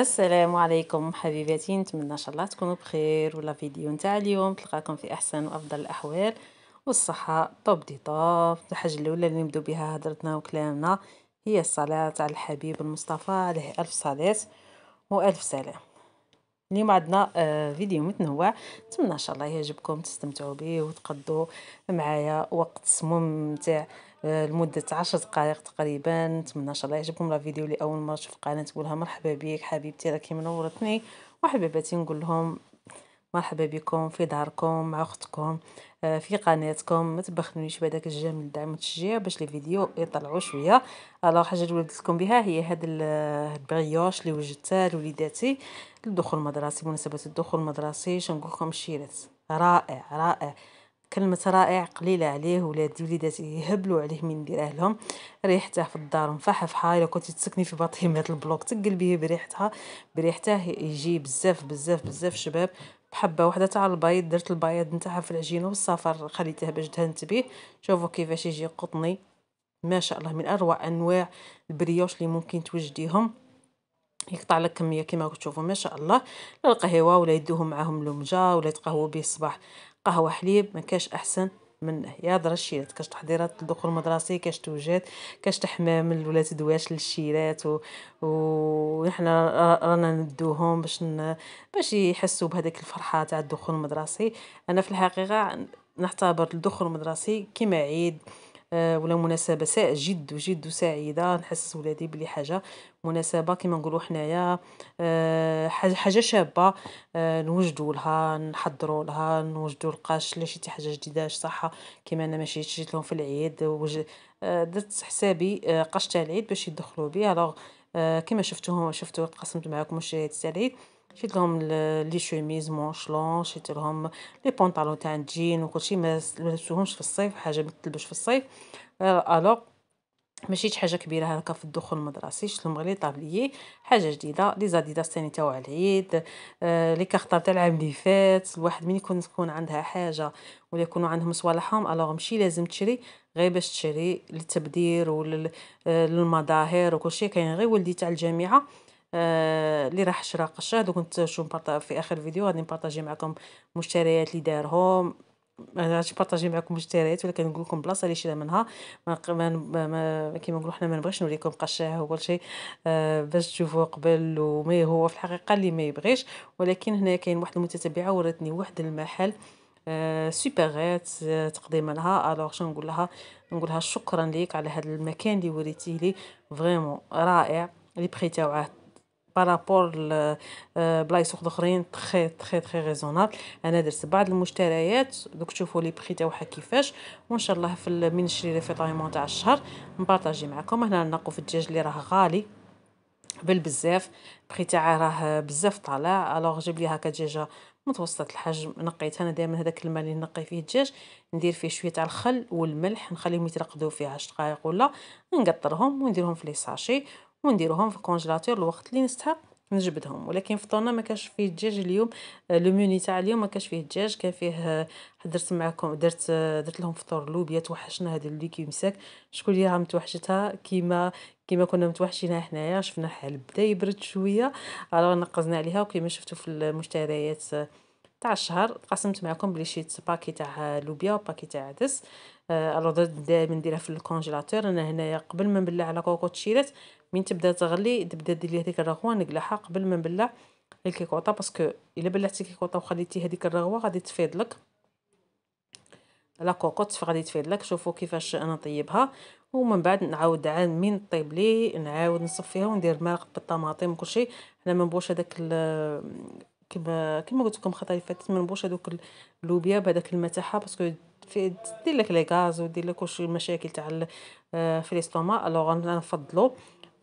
السلام عليكم حبيباتي نتمنى إن شاء الله تكونوا بخير ولا فيديو نتاع اليوم. تلقاكم في أحسن وأفضل الأحوال والصحة طوب دي طوب الحاجة الأولى اللي نبدو بها هضرتنا وكلامنا هي الصلاة على الحبيب المصطفى عليه ألف صلاة وألف سلام. اليوم عندنا آه، فيديو متنوع. نتمنى إن شاء الله يعجبكم تستمتعوا به وتقضوا معايا وقت ممتع آه، لمدة عشر دقائق تقريبا. نتمنى إن شاء الله يعجبكم اللي اول مرة. تشوف القناة تقولها مرحبا بك حبيبتي راكي منورتني. وحبيباتي نقول لهم مرحبا بكم في داركم مع أختكم آه، في قناتكم. ما تبخلونيش بهذاك الجميل الدعم والتشجيع باش les vidéos يطلعوا شوية. alors حاجة اللي ولدت لكم بها هي هاد ال brioche اللي وجدتها لوليداتي للدخول المدرسي بمناسبه الدخول المدرسي شنقول لكم الشيرات رائع رائع. كلمة رائع قليلة عليه ولادي وليداتي يهبلوا عليه من نديره لهم ريحته في الدار مفحفحة. إلا كنتي تسكني في بطيمات ال bloc تقلبيه بريحتها. بريحته يجي بزاف بزاف بزاف شباب. بحبه واحدة تاع البيض درت البيض نتاعها في العجينة والصفر خليته باش دهنت به شوفوا كيفاش يجي قطني. ما شاء الله من أروع أنواع ال brioche اللي ممكن توجديهم. يقطع لك كمية كما تشوفوا ما شاء الله. القهوة ولا يدوهم معاهم لومجا ولا يتقهووا به الصباح. قهوة حليب ما كاش أحسن. منه يا الشيرات كاش تحضيرات الدخول المدرسي كاش توجات كاش تحمام الولاد دواش للشيرات و... ونحنا رانا ندوهم باش ن... باش يحسوا بهذيك الفرحة تاع الدخول المدرسي. أنا في الحقيقة نعتبر الدخول المدرسي كما عيد ولا مناسبة جد جد سعيده نحسس ولادي بلي حاجة مناسبة. كما نقولوا حنايا آه، حاجة شابة. آه، نوجدوا لها نحضروا لها نوجدوا القاش. لا شي حاجة جديدة صح كما أنا ماشي جيت لهم في العيد. درت حسابي قاش تاع العيد باش يدخلوا به alors كما شفتوهم شفتوا تقسمت معكم الشريط تاع العيد. شريت لهم les chemises manches longues شريت لهم les pantalons تاع الجين وكلشي ما لبسوهمش في الصيف حاجة ما تلبسش في الصيف alors ماشي حاجة كبيرة هكا في الدخول المدرسي شريت لهم غير les tabliers حاجة جديدة les Adidas ثاني تاع العيد آه les cartables تاع العام اللي فات الواحد من يكون تكون عندها حاجة ولا يكونوا عندهم صوالحهم alors ماشي لازم تشري غير باش تشري للتبدير وللمظاهر وكل شيء كاين غير ولدي تاع الجامعة. آه، اللي راح شرا قشة. دوك نتشوف في آخر فيديو غادي نبارطاجي معكم مشتريات اللي دارهم غادي نبارطاجي معكم مشتريات ولكن نقول لكم بلاصة اللي شرا منها. ما, ما, ما كيما نقولوا حنا ما نبغيش نوريكم قشاه وكل شيء آه باش تشوفوا قبل وما هو في الحقيقة اللي ما يبغيش. ولكن هنا كاين واحد المتتبعة وراتني واحد المحل. آه supérette آه تقديما لها. alors شنو نقول لها؟ نقول لها شكرا ليك على هذا المكان اللي وريتيه لي. vraiment رائع. les prix تاعه par rapport بلايص أخرين très très très raisonnable أنا درت بعض المشتريات دوك تشوفوا les prix تاعها كيفاش. وإن شاء الله في من نشري le ravitaillement تاع الشهر ن partager معكم. هنا نقوا الدجاج اللي راه غالي بل بزاف prix تاعه راه بزاف طالع. alors جيب لي هكا دجاجة متوسطة الحجم. نقيت أنا دائما هذاك الماء اللي نقي فيه الدجاج. ندير فيه شوية تاع الخل والملح نخليهم يترقدوا فيه 10 دقائق ولا نقطرهم ونديرهم في les sachets. ونديروهم في ال congélateur الوقت اللي نستحق نجبدهم. ولكن فطورنا ما كانش فيه الدجاج اليوم آه، le menu تاع اليوم ما كانش فيه الدجاج كان فيه آه، درت معكم درت آه، درت لهم فطور لوبيا توحشنا هذه اللي كيمساك شكون اللي راه متوحشتها؟ كيما كيما كنا متوحشينها حنايا شفنا الحال بدا يبرد شوية. alors نقزنا عليها وكيما شفتوا في المشتريات تاع الشهر قسمت معكم بلي شريت paquet تاع لوبيا و paquet تاع عدس. alors دائما نديرها في ال congélateur. أنا هنايا قبل ما نبلع على كوكوط شيرات من تبدا تغلي تبدا دير لي هذيك الرغوة نقلعها قبل ما نبلع ال cocotte parce que إلا بلعتي الكيكوطه وخليتي هذيك الرغوة غادي تفيض لك la cocotte فغادي تفيض لك شوفوا كيفاش أنا نطيبها. ومن بعد نعاود عاد من طيب لي نعاود نصفيها وندير مرق بالطماطم وكلشي. حنا ما نبغوش هذاك كما كما قلت لكم الخطره اللي فاتت ما نبغوش هذوك اللوبيا بهذاك الماء تاعها parce que في دير لك les gaz ودير لك واش المشاكل تاع آه، في l'estomac alors نفضلو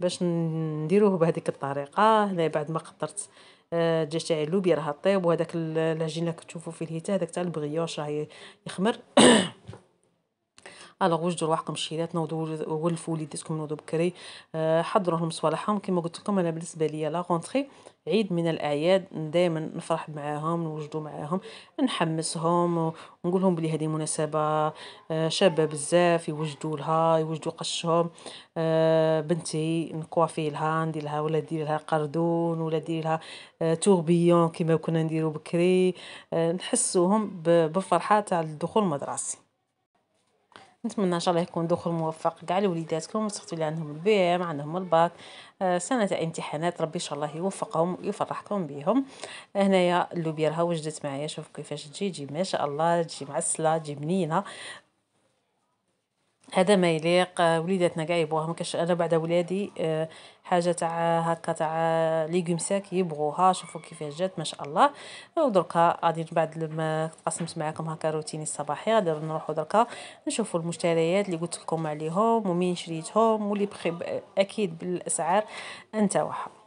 باش نديروه بهذيك الطريقة. هنا بعد ما قطرت آه، الدجاج تاعي اللوبيا راه طيب وهذاك العجينة كتشوفوا فيه الهيتا هذاك تاع ال brioche راه يخمر. alors وجدوا رواحكم الشيلات نوضوا ولفوا وليداتكم نوضوا بكري. آه، حضروا لهم صوالحهم كما قلت لكم أنا بالنسبة ليا la rentrée عيد من الأعياد دائما نفرح معاهم نوجدوا معاهم نحمسهم ونقول لهم بلي هذه مناسبة آه، شابة بزاف يوجدوا لها يوجدوا قشهم. آه، بنتي ن coiffer لها ندير لها ولا ندير لها قردون ولا ندير لها توربيون كما كنا نديرو بكري. نحسوهم بالفرحه تاع الدخول المدرسي. نتمنى إن شاء الله يكون دخول موفق كاع لوليداتكم وتختوا لي عندهم ال BEM عندهم الباك آه، سنة امتحانات ربي إن شاء الله يوفقهم ويفرحكم بهم هنايا اللوبيا راها وجدت معايا شوف كيفاش تجي تجي ما شاء الله تجي معسلة تجي بنينه هذا ما يليق وليداتنا كاع يبغوها مكاش أنا بعد ولادي آه، حاجة تاع هكا تاع ليغوم ساك يبغوها شوفوا كيفاش جات ما شاء الله. ودركا غادي بعد لما تقسمت معكم هكا روتيني الصباحي غادي نروحوا دركا نشوفوا المشتريات اللي قلت لكم عليهم ومين شريتهم واللي بخي أكيد بالأسعار نتاعها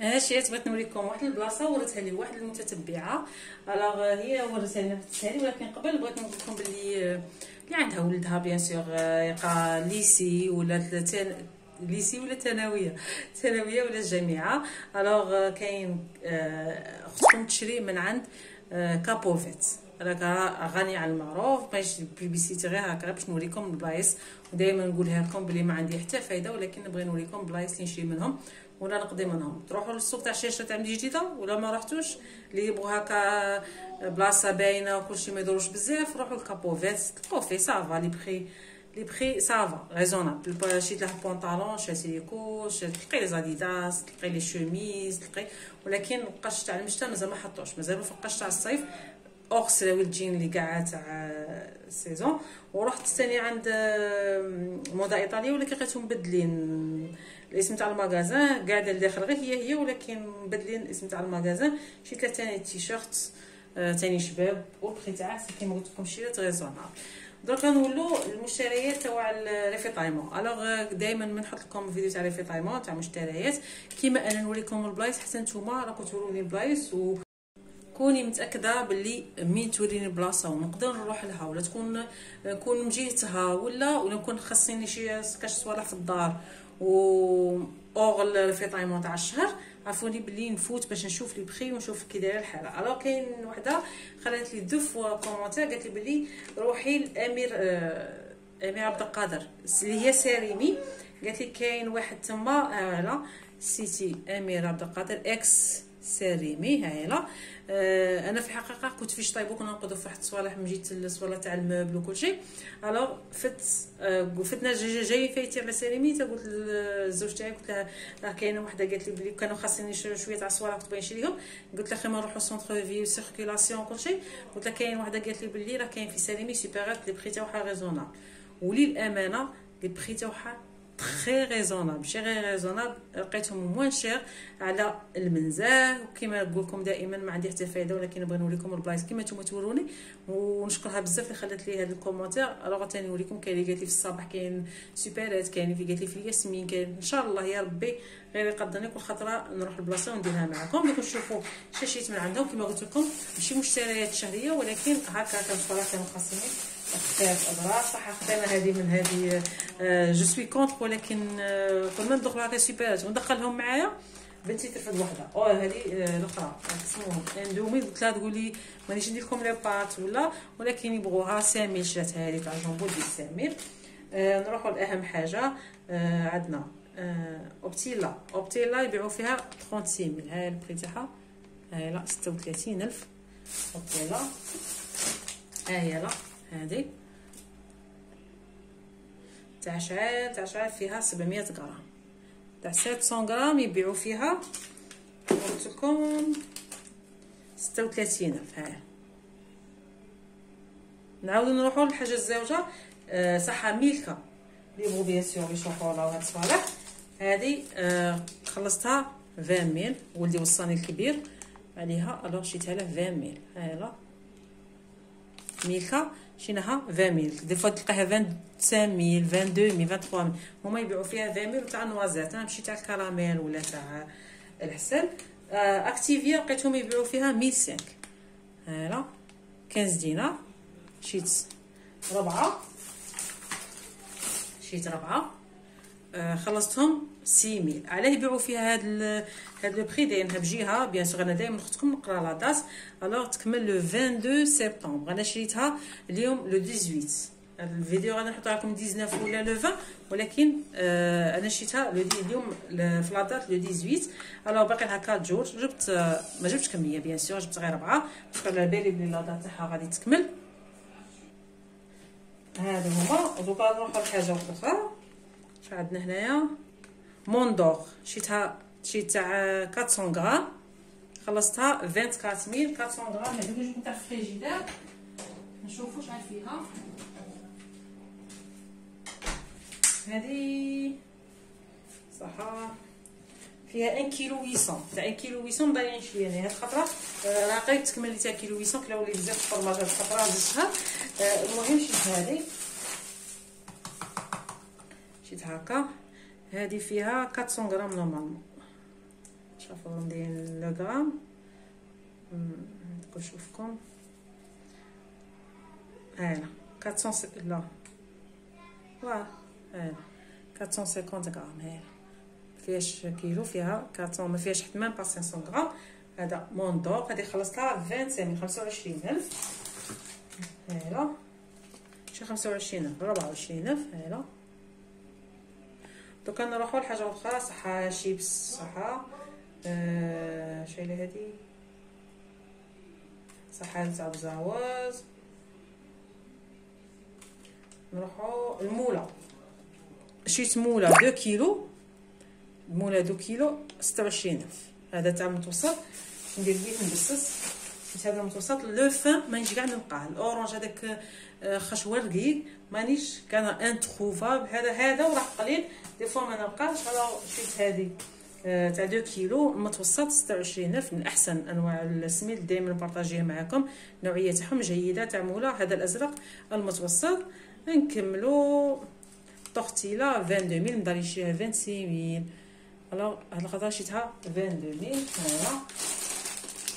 هاشي بغيت نوريكم واحد البلاصة وريتها لي واحد المتتبعة. الوغ هي وريتها لي في ولكن قبل بغيت نقول لكم بلي اللي عندها ولدها بيان سور يقرا ليسي ولا ليسي ولا ثانويه ثانويه ولا الجامعة الوغ كاين خصكم تشري من عند كابوفيت راك غني على المعروف باش بيبيسيتي غير هكا باش نوريكم البلايص. ودائما نقولها لكم بلي ما عندي حتى فايدة ولكن نبغي نوريكم البلايص اللي نشري منهم ولا نقضي منهم. تروحوا للسوق تاع الشاشة تاع مدينه جديده ولا ما رحتوش اللي يبغوا هكا بلاصة باينة وكلشي ما يدوروش بزاف روحوا لكابوفيت تلقاو فيه سافا لي بخي لي بخي سافا ريزونابل شريت له بونطالون شريت لي كوش تلقاي لي زاديداس تلقاي لي شوميز تلقاي ولكن القش تاع المشتا مازال ما حطوش. مازال في القش تاع الصيف. اوغ سراوي الجين اللي كاع تاع السيزون ورحت ثاني عند موضه ايطاليه ولكن لقيتهم مبدلين الاسم تاع ال magasin قاعدة لداخل غير هي هي ولكن مبدلين الاسم تاع ال magasin شريت تاني تيشيرت تاني شباب والبخي تاعها كيما قلت لكم شريت raisonnable درك نولو المشتريات تاع ravitaillement alors دائما بنحط لكم فيديو تاع ravitaillement تاع مشتريات كيما أنا نوريكم البلايص حتى نتوما راكم توروني البلايص و كوني متأكدة باللي مين توريني بلاصه ونقدر نروح لها ولا تكون نكون مجيتها ولا ولا نكون خاصني شي كاش صوالح في الدار و ravitaillement تاع الشهر عرفوني بلي نفوت باش نشوف les prix ونشوف كي دايره الحالة. alors كاين وحدة خلات لي deux fois commentaire قالت لي بلي روحي لأمير آه أمير عبد القادر اللي هي ساريمي قالت لي كاين واحد تما la cité أمير عبد القادر ex ساريمي هايله آه أنا في الحقيقة كنت فيش كنا نقضوا في واحد الصوالح من جيت الصوالح تاع ال meuble وكل شيء alors فت آه فتنا جاي جاي فايتي على ساريمي قلت للزوج تاعي قلت لها راه كاينة وحدة قالت لي بلي كانوا خاصني شوية تاع الصوالح كنت باغي نشريهم. قلت لها خير نروحوا centre-ville circulation وكل شيء قلت لها كاين وحدة قالت لي بلي راه كاين في ساريمي supérette les prix تاعها raisonnable وللأمانة les prix تاعها très raisonnable شي غير raisonnable لقيتهم moins cher على المنزاه وكما نقول لكم دائما ما عندي حتى فايده ولكن نبغي نوريكم البلايص كما نتوما توروني. ونشكرها بزاف اللي خلات لي هذا ال commentaire. alors ثاني نوريكم كاين اللي قالت لي في الصباح كاين supérette كاين اللي قالت لي في الياسمين كاين إن شاء الله يا ربي غير يقدرني كل خطرة نروح البلاصة ونديرها معكم. باش نشوفوا شا شريت من عندهم. كما قلت لكم ماشي مشتريات شهرية ولكن هكا كانوا خاصني اختلاف اضرار صح خدينا هذه من هذه je suis contre ولكن كل ما ندخلوا هكا supérette وندخلهم معايا. بنتي ترفد وحده أو هذه الأخرى. اسمهم. اندومي قلت لها تقولي مانيش ندير لكم les pâtes ولا. ولكن يبغوها ساميل شرات هذه تاع جامبو ديال ساميل نروحوا لأهم حاجة. عندنا أوبتيلا. أوبتيلا يبيعوا فيها 36000 هاي ال prix تاعها هاي لا 36000 أوبتيلا. هاي لا. هذه. تاع شعير تاع شعير فيها 700 غرام. تاع 700 غرام يبيعوا فيها قلت لكم 36000 ها. نعاودو نروحو للحاجه الزوجة. أه صحة ميلكا اللي يبغوا بيان سور يشوفوا هاد الصوالح. هذه أه خلصتها 20 ميل. ولدي وصاني الكبير. عليها. alors شريتها له 20 mille. هايلا. ميلكا شيناها؟ 20000 des fois تلقاها 25000 22000 23000 هما يبيعوا فيها 20000 تاع ال noisettes ماشي تاع الكراميل ولا تاع العسل أكتيفيا لقيتهم يبيعوا فيها 1005 هالا. 15 دينار. شيت ربعة. شيت ربعة. آه خلصتهم. سيميل علاه يبيعوا فيها هاد هاد le prix دايرينها بجهه bien sûr أنا دائما اختكم نقرأ la date alors تكمل le 22 سبتمبر أنا شريتها اليوم le 18 هذا الفيديو غادي نحط لكم 19 ولا le 20 ولكن آه أنا شريتها اليوم في la date le 18 alors باقي لها 4 jours جبت آه ما جبتش كمية bien sûr. جبت غير ربعه parce que على بالي بلي la date تاعها غادي تكمل. هادو هما دوكا نروحو لحاجة أخرى. اش عندنا هنايا؟ موندور شريتها شريت تاع 400 غرام خلصتها 24400 غرام هذوك جوج تاع فريجيدير نشوفوا شحال فيها هذه صح فيها 1 كيلو 800 تاع 1 كيلو 800 مضايعين شوية يعني هاد الخطره راه قريب تكمل تاع كيلو 800 كلا ولي بزاف الفرماج هاد الخطره زدتها المهم شفت هذه شفت هكا هذه فيها 400 غرام normalement شوفوا ندير le gramme. نشوفكم. هنا 400 لا. واه هنا 450 غرام. هنا فيهاش كيلو فيها 400 ما فيهاش حتى même pas 500 غرام. هذا موندور هذه خلصتها 25 25000 هنا شي 25000 24000 هنا دوكا نروحو لحاجه أخرى صحة شيبس صحة. آه شايله هادي صحة تاع بزاوز نروحو المولة. شيت مولة؟ دو كيلو. مولة دو كيلو ستة وعشرين ألف. هذا تاع المتوسط. ندير بيه؟ نبسس هذا المتوسط. لو فان ما نجي كاع نلقاه. الأورانج هذاك خشوه رقيق مانيش كان انتروفابل هذا هذا وراه قليل. دي فوا ما نلقاش راه شريت هذه تاع دو كيلو ستة وعشرين ألف. من أحسن أنواع السميد. دائما نبارطاجيه معكم النوعيه تاعهم جيدة تاع مولا هذا الأزرق المتوسط. نكملو. طورتيلا 22000 مداري شيها 26000 alors هاد الخطره شريتها 22000 هنايا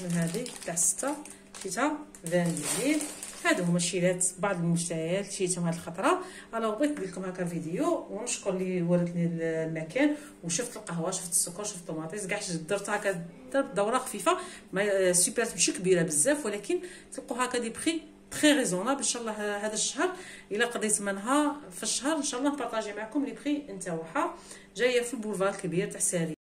من هذه تاع 6 شريتها 22000 هادو هما الشيلات بعض المشتريات شريتهم هاد الخطرة. alors بغيت ندير لكم هكا فيديو ونشكر اللي ورتني المكان وشفت القهوة شفت السكر شفت الطوماطيس كاع درت هكا دورة خفيفة ما سوبر ماشي كبيرة بزاف ولكن تلقوا هكا des prix très raisonnables ان شاء الله هذا الشهر إلا قضيت منها في الشهر ان شاء الله نبارطاجي معكم les prix نتاعها. جاية في البولفار الكبير تاع ساري.